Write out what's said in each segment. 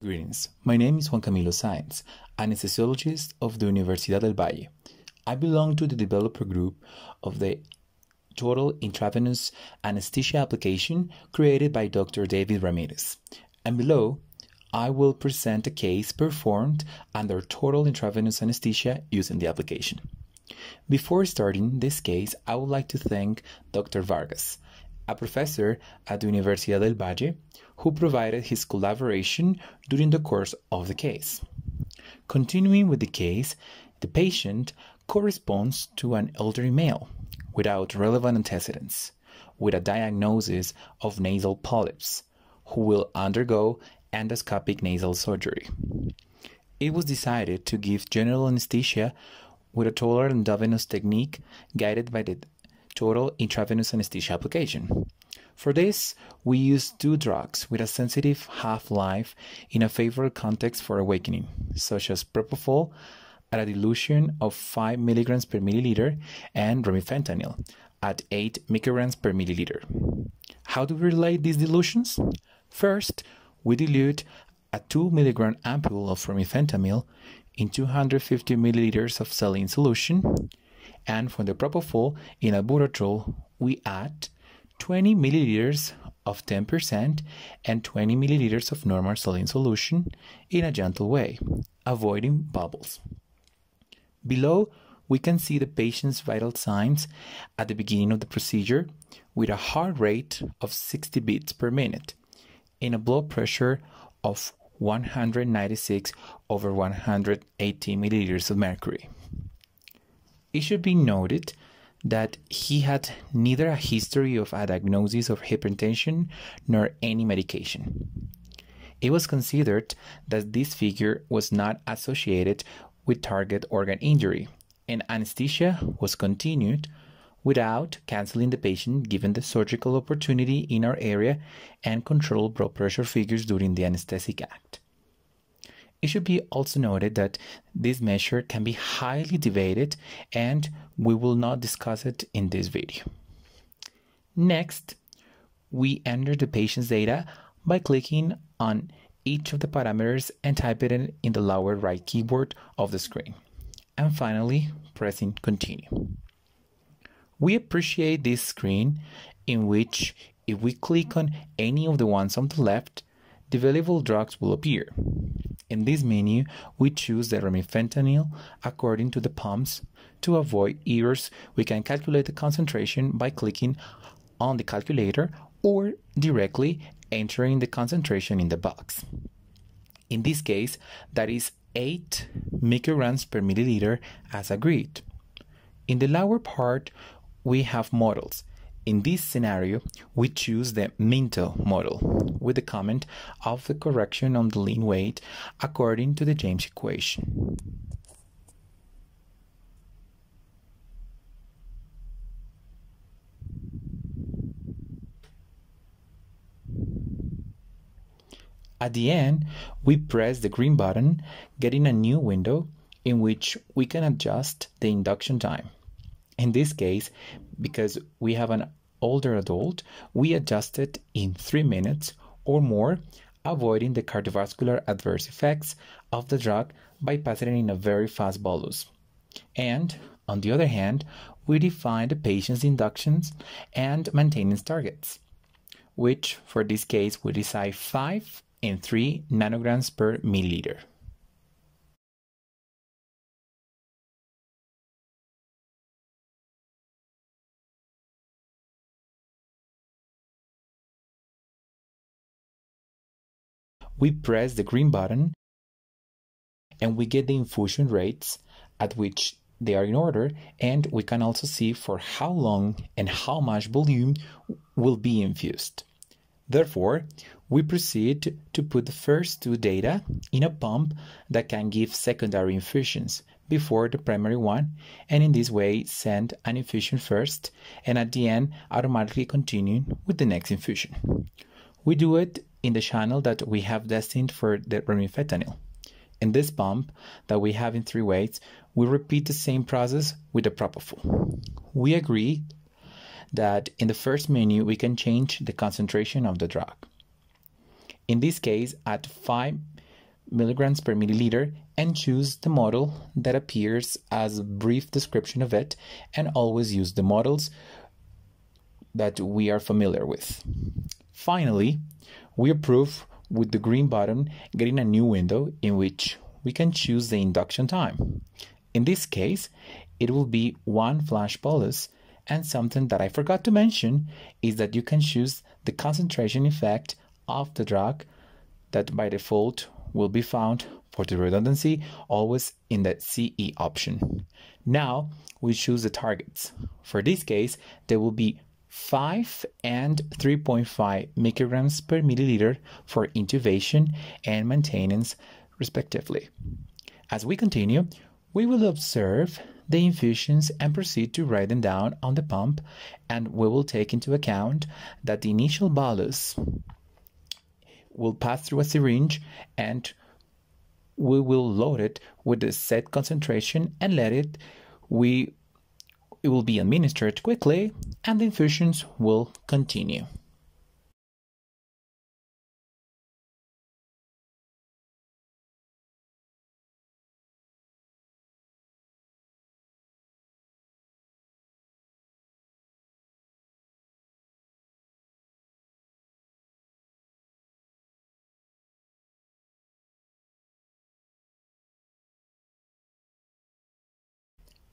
Greetings. My name is Juan Camilo Sáenz, anesthesiologist of the Universidad del Valle. I belong to the developer group of the total intravenous anesthesia application created by Dr. David Ramirez. And below, I will present a case performed under total intravenous anesthesia using the application. Before starting this case, I would like to thank Dr. Vargas, a professor at the Universidad del Valle, who provided his collaboration during the course of the case. Continuing with the case, the patient corresponds to an elderly male without relevant antecedents, with a diagnosis of nasal polyps, who will undergo endoscopic nasal surgery. It was decided to give general anesthesia with a total intravenous technique guided by the total intravenous anesthesia application. For this, we use two drugs with a sensitive half-life in a favorable context for awakening, such as propofol at a dilution of 5 milligrams per milliliter and remifentanil at 8 micrograms per milliliter. How do we relate these dilutions? First, we dilute a 2 milligram ampoule of remifentanil in 250 milliliters of saline solution and for the propofol in a albuterol, we add 20 milliliters of 10% and 20 milliliters of normal saline solution in a gentle way, avoiding bubbles. Below, we can see the patient's vital signs at the beginning of the procedure with a heart rate of 60 beats per minute and a blood pressure of 196 over 180 milliliters of mercury. It should be noted that he had neither a history of a diagnosis of hypertension nor any medication. It was considered that this figure was not associated with target organ injury, and anesthesia was continued without canceling the patient given the surgical opportunity in our area and controlled blood pressure figures during the anesthetic act. It should be also noted that this measure can be highly debated and we will not discuss it in this video. Next, we enter the patient's data by clicking on each of the parameters and typing it in the lower right keyboard of the screen. And finally, pressing continue. We appreciate this screen in which if we click on any of the ones on the left, the available drugs will appear. In this menu, we choose the remifentanil according to the pumps. To avoid errors, we can calculate the concentration by clicking on the calculator or directly entering the concentration in the box. In this case, that is 8 micrograms per milliliter as agreed. In the lower part, we have models. In this scenario, we choose the Minto model with the comment of the correction on the lean weight according to the James equation. At the end, we press the green button, getting a new window in which we can adjust the induction time. In this case, because we have an older adult, we adjust it in three minutes or more, avoiding the cardiovascular adverse effects of the drug by passing it in a very fast bolus. And on the other hand, we define the patient's inductions and maintenance targets, which for this case we decide 5 and 3 nanograms per milliliter. We press the green button and we get the infusion rates at which they are in order and we can also see for how long and how much volume will be infused. Therefore, we proceed to put the first two data in a pump that can give secondary infusions before the primary one and in this way send an infusion first and at the end automatically continue with the next infusion. We do it in the channel that we have destined for the remifentanil. In this pump that we have in three weights, we repeat the same process with the propofol. We agree that in the first menu we can change the concentration of the drug. In this case, at 5 milligrams per milliliter and choose the model that appears as a brief description of it and always use the models that we are familiar with. Finally, we approve with the green button getting a new window in which we can choose the induction time. In this case, it will be one flash bolus and something that I forgot to mention is that you can choose the concentration effect of the drug that by default will be found for the redundancy always in the CE option. Now we choose the targets. For this case, there will be 5 and 3.5 micrograms per milliliter for intubation and maintenance, respectively. As we continue, we will observe the infusions and proceed to write them down on the pump, and we will take into account that the initial bolus will pass through a syringe and we will load it with the set concentration and let it we will be administered quickly and the infusions will continue.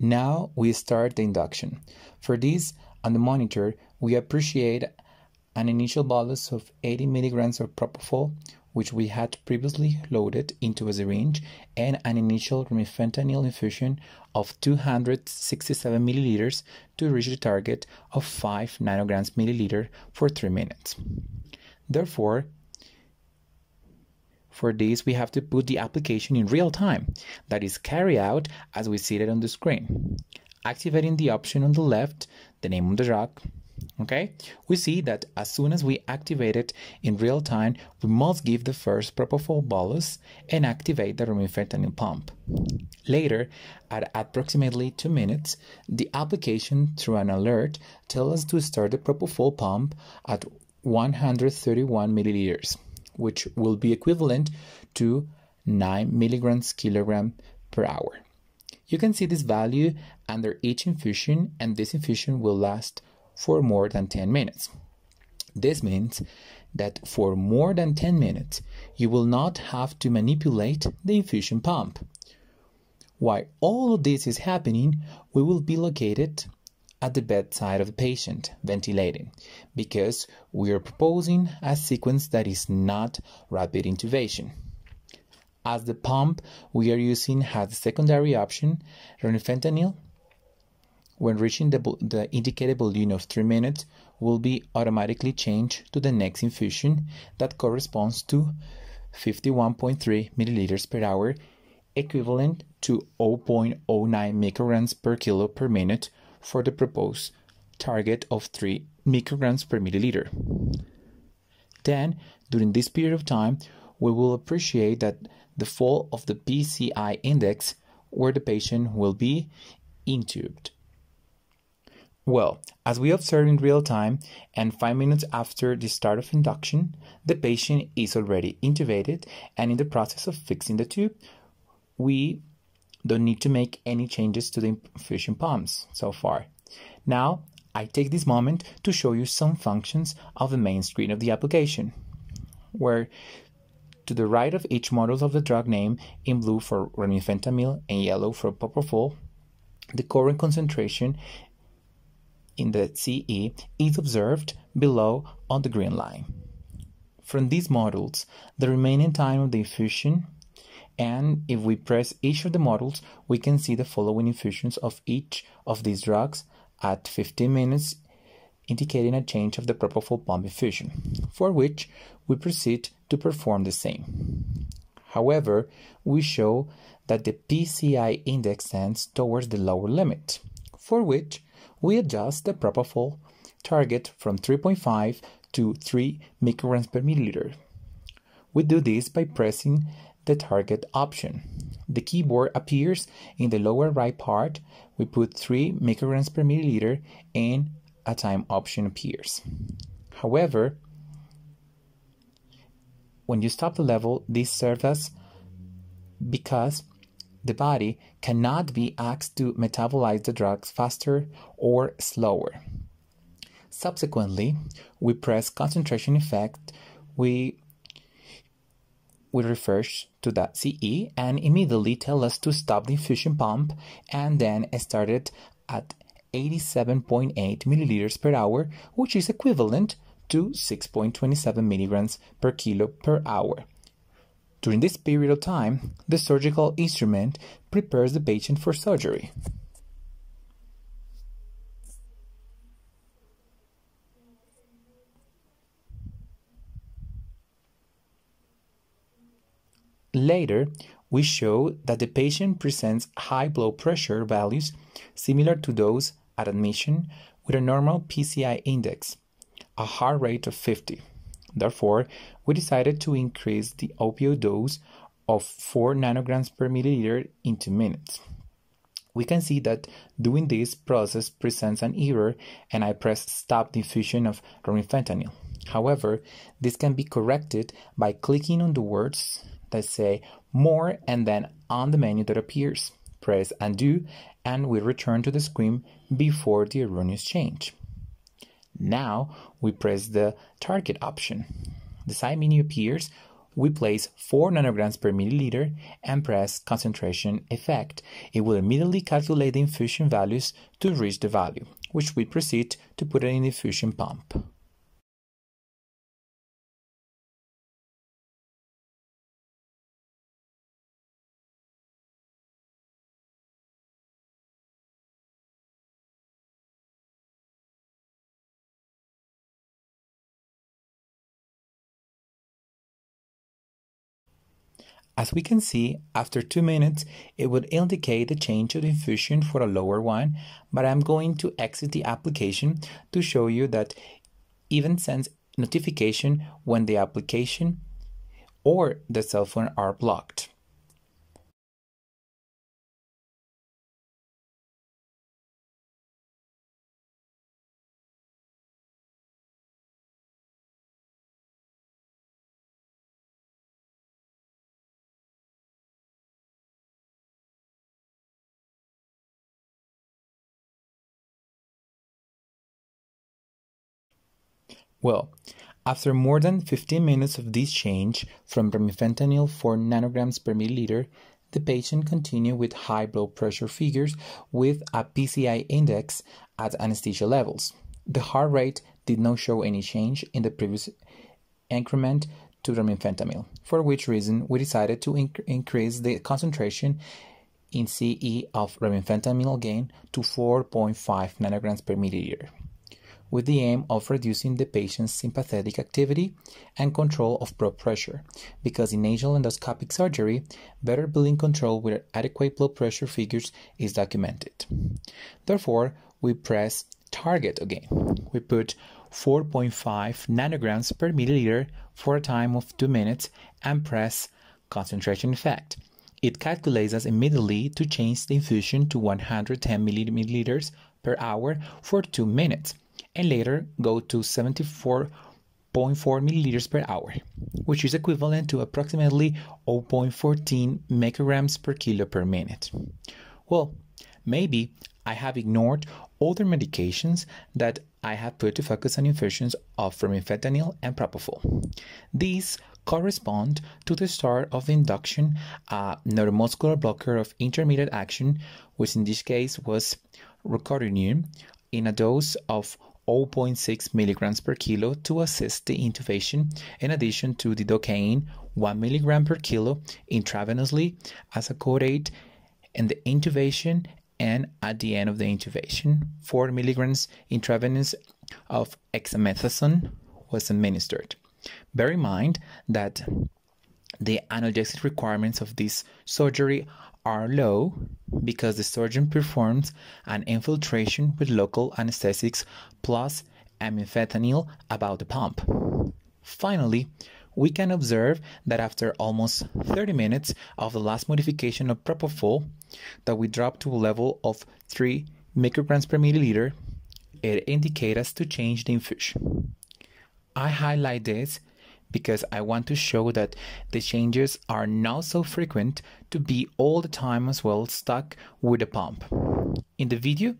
Now we start the induction. For this, on the monitor, we appreciate an initial bolus of 80 milligrams of propofol, which we had previously loaded into a syringe, and an initial remifentanil infusion of 267 milliliters to reach the target of 5 nanograms milliliter for 3 minutes. Therefore, for this, we have to put the application in real time, that is carry out as we see it on the screen. Activating the option on the left, the name of the drug, okay? We see that as soon as we activate it in real time we must give the first propofol bolus and activate the remifentanil pump. Later at approximately 2 minutes the application through an alert tells us to start the propofol pump at 131 milliliters which will be equivalent to 9 milligrams kilogram per hour. You can see this value under each infusion and this infusion will last for more than 10 minutes. This means that for more than 10 minutes you will not have to manipulate the infusion pump. While all of this is happening, we will be located at the bedside of the patient, ventilating, because we are proposing a sequence that is not rapid intubation. As the pump we are using has the secondary option, remifentanil, when reaching the, the indicated volume of 3 minutes, will be automatically changed to the next infusion that corresponds to 51.3 milliliters per hour, equivalent to 0.09 micrograms per kilo per minute for the proposed target of 3 micrograms per milliliter. Then, during this period of time, we will appreciate that the fall of the PSI index where the patient will be intubed. Well, as we observe in real time and 5 minutes after the start of induction, the patient is already intubated and in the process of fixing the tube, we don't need to make any changes to the infusion pumps so far. Now, I take this moment to show you some functions of the main screen of the application, where to the right of each model of the drug name in blue for remifentanil and yellow for propofol, the current concentration in the CE is observed below on the green line. From these models, the remaining time of the infusion and if we press each of the models, we can see the following infusions of each of these drugs at 15 minutes, indicating a change of the propofol pump infusion, for which we proceed to perform the same. However, we show that the PSI index tends towards the lower limit, for which we adjust the propofol target from 3.5 to 3 micrograms per milliliter. We do this by pressing the target option. The keyboard appears in the lower right part. We put 3 micrograms per milliliter and a time option appears. However, when you stop the level, this serves us because the body cannot be asked to metabolize the drugs faster or slower. Subsequently, we press concentration effect. We we refer to that CE and immediately tell us to stop the infusion pump and then start it at 87.8 milliliters per hour, which is equivalent to 6.27 milligrams per kilo per hour. During this period of time, the surgical instrument prepares the patient for surgery. Later, we show that the patient presents high blood pressure values similar to those at admission with a normal PSI index, a heart rate of 50. Therefore, we decided to increase the opioid dose of 4 nanograms per milliliter in 2 minutes. We can see that doing this process presents an error and I press stop diffusion of remifentanil. However, this can be corrected by clicking on the words that say more and then on the menu that appears. Press undo and we return to the screen before the erroneous change. Now we press the target option. The side menu appears. We place 4 nanograms per milliliter and press concentration effect. It will immediately calculate the infusion values to reach the value, which we proceed to put it in the infusion pump. As we can see, after 2 minutes, it would indicate the change of the infusion for a lower one, but I'm going to exit the application to show you that even sends notification when the application or the cell phone are blocked. Well, after more than 15 minutes of this change from remifentanil 4 nanograms per milliliter, the patient continued with high blood pressure figures with a PSI index at anesthesia levels. The heart rate did not show any change in the previous increment to remifentanil, for which reason we decided to inc increase the concentration in CE of remifentanil again to 4.5 nanograms per milliliter with the aim of reducing the patient's sympathetic activity and control of blood pressure, because in nasal endoscopic surgery, better bleeding control with adequate blood pressure figures is documented. Therefore, we press target again. We put 4.5 nanograms per milliliter for a time of 2 minutes and press concentration effect. It calculates us immediately to change the infusion to 110 milliliters per hour for 2 minutes and later go to 74.4 milliliters per hour, which is equivalent to approximately 0.14 micrograms per kilo per minute. Well, maybe I have ignored other medications that I have put to focus on infusions of remifentanil and propofol. These correspond to the start of induction a neuromuscular blocker of intermediate action, which in this case was rocuronium, in a dose of 0.6 milligrams per kilo to assist the intubation, in addition to the lidocaine 1 milligram per kilo intravenously as a coated in the intubation and at the end of the intubation, 4 milligrams intravenous of dexamethasone was administered. Bear in mind that the analgesic requirements of this surgery are low because the surgeon performs an infiltration with local anesthetics plus remifentanil about the pump. Finally, we can observe that after almost 30 minutes of the last modification of propofol, that we drop to a level of 3 micrograms per milliliter, it indicates us to change the infusion. I highlight this because I want to show that the changes are not so frequent to be all the time as well stuck with a pump. In the video,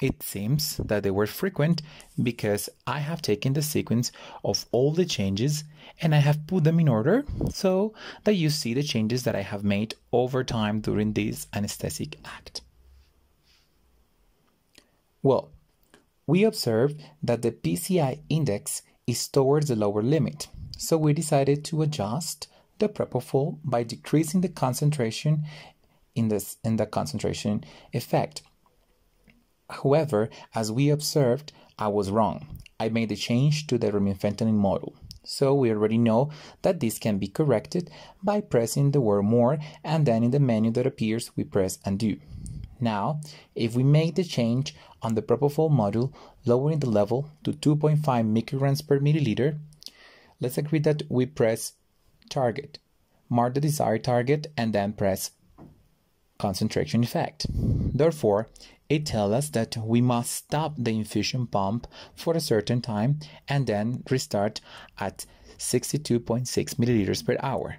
it seems that they were frequent because I have taken the sequence of all the changes and I have put them in order so that you see the changes that I have made over time during this anesthetic act. Well, we observed that the PSI index is towards the lower limit, so we decided to adjust the propofol by decreasing the concentration in, this, in the concentration effect. However, as we observed, I was wrong. I made a change to the remifentanil model. So we already know that this can be corrected by pressing the word more and then in the menu that appears we press undo. Now, if we make the change on the propofol module, lowering the level to 2.5 micrograms per milliliter, let's agree that we press target, mark the desired target, and then press concentration effect. Therefore, it tells us that we must stop the infusion pump for a certain time and then restart at 62.6 milliliters per hour.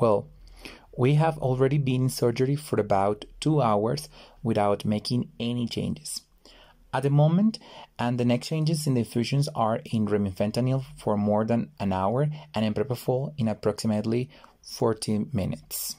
Well, we have already been in surgery for about two hours without making any changes. At the moment, and the next changes in the infusions are in remifentanil for more than an hour and in propofol in approximately 40 minutes.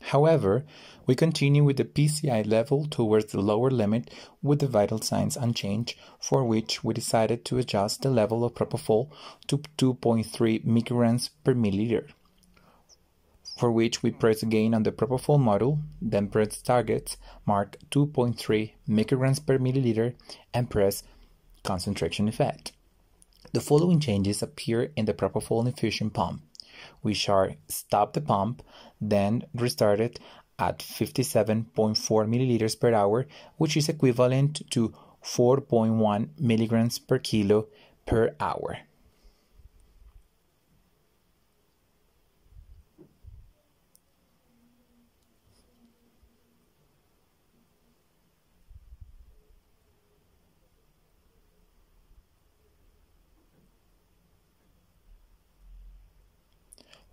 However, we continue with the PSI level towards the lower limit with the vital signs unchanged, for which we decided to adjust the level of propofol to 2.3 micrograms per milliliter, for which we press again on the propofol module, then press targets, mark 2.3 micrograms per milliliter, and press concentration effect. The following changes appear in the propofol infusion pump. We shall stop the pump, then restarted at 57.4 milliliters per hour, which is equivalent to 4.1 milligrams per kilo per hour.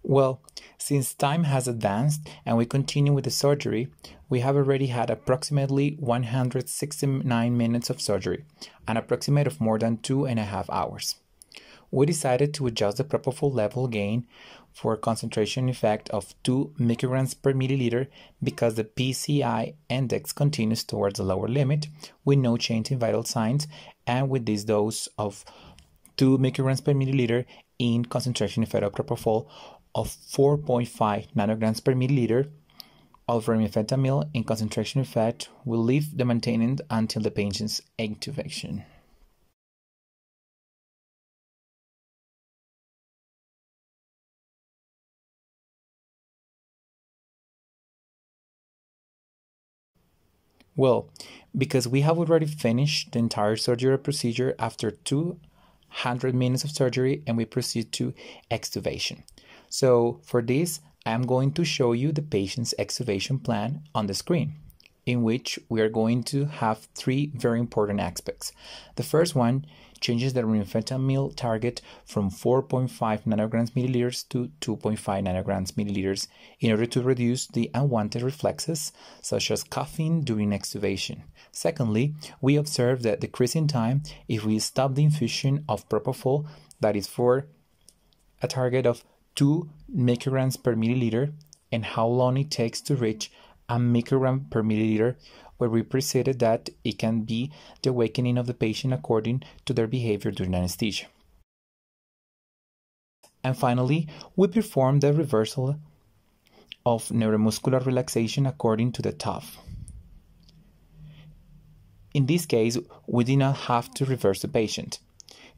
Well, since time has advanced and we continue with the surgery, we have already had approximately 169 minutes of surgery, an approximate of more than two and a half hours. We decided to adjust the propofol level gain for a concentration effect of 2 micrograms per milliliter because the PSI index continues towards the lower limit with no change in vital signs and with this dose of 2 micrograms per milliliter in concentration of propofol of 4.5 nanograms per milliliter of remifentanil in concentration effect will leave the maintenance until the patient's intubation. Well, because we have already finished the entire surgery procedure after 200 minutes of surgery and we proceed to extubation. So for this, I'm going to show you the patient's extubation plan on the screen in which we are going to have three very important aspects. The first one changes the remifentanil target from 4.5 nanograms milliliters to 2.5 nanograms milliliters in order to reduce the unwanted reflexes such as coughing during extubation. Secondly, we observe that decreasing time if we stop the infusion of propofol that is for a target of 2 micrograms per milliliter and how long it takes to reach a microgram per milliliter, where we preceded that it can be the awakening of the patient according to their behavior during anesthesia. And finally, we perform the reversal of neuromuscular relaxation according to the TOF. In this case, we did not have to reverse the patient.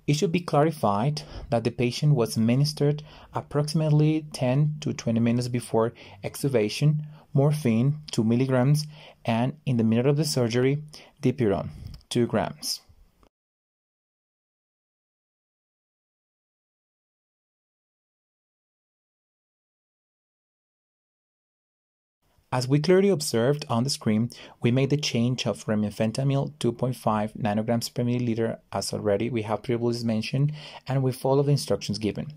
It should be clarified that the patient was administered approximately 10 to 20 minutes before extubation, morphine 2 milligrams, and in the middle of the surgery, dipyrone 2 grams. As we clearly observed on the screen, we made the change of remifentanil 2.5 nanograms per milliliter as already we have previously mentioned and we follow the instructions given.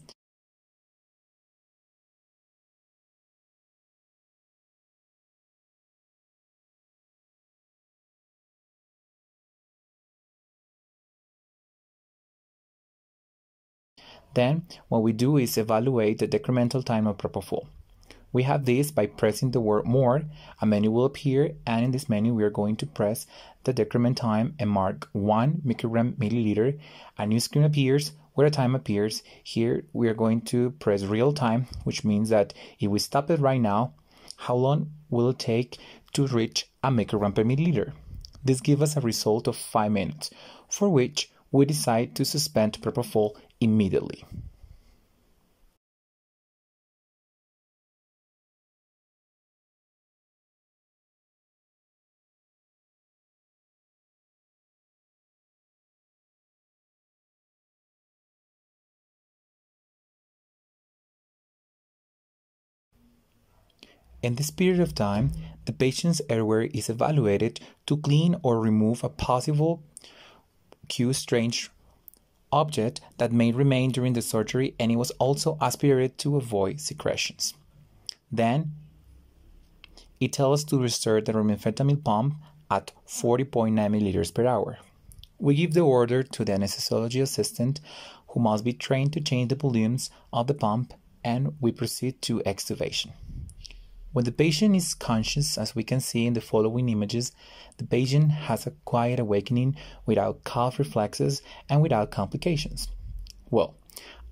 Then, what we do is evaluate the decremental time of propofol. We have this by pressing the word more, a menu will appear, and in this menu we are going to press the decrement time and mark 1 microgram milliliter. A new screen appears where a time appears. Here we are going to press real time, which means that if we stop it right now, how long will it take to reach a microgram per milliliter? This gives us a result of 5 minutes, for which we decide to suspend propofol immediately. In this period of time, the patient's airway is evaluated to clean or remove a possible Q strange object that may remain during the surgery and it was also aspirated to avoid secretions. Then it tells us to restart the remifentanil pump at 40.9 milliliters per hour. We give the order to the anesthesiology assistant who must be trained to change the volumes of the pump and we proceed to extubation. When the patient is conscious, as we can see in the following images, the patient has a quiet awakening without cough reflexes and without complications. Well,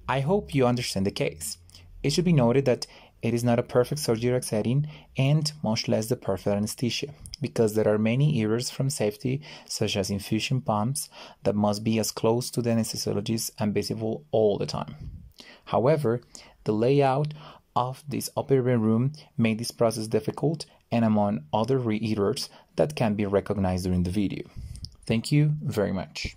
I hope you understand the case. It should be noted that it is not a perfect surgical setting and much less the perfect anesthesia, because there are many errors from safety, such as infusion pumps, that must be as close to the anesthesiologist and visible all the time. However, the layout of this operating room made this process difficult and among other errors that can be recognized during the video. Thank you very much.